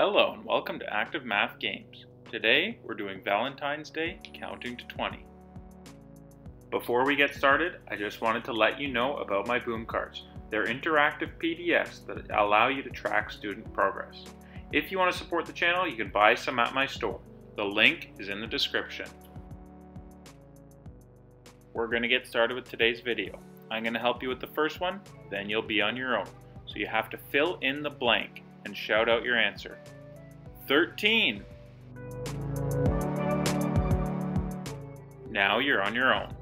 Hello and welcome to Active Math Games. Today we're doing Valentine's Day counting to 20. Before we get started, I just wanted to let you know about my boom cards. They're interactive PDFs that allow you to track student progress. If you want to support the channel, you can buy some at my store. The link is in the description. We're going to get started with today's video. I'm going to help you with the first one, then you'll be on your own. So you have to fill in the blank and shout out your answer. 13. Now you're on your own.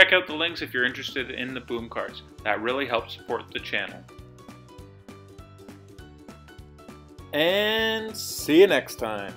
Check out the links if you're interested in the boom cards. That really helps support the channel. And see you next time.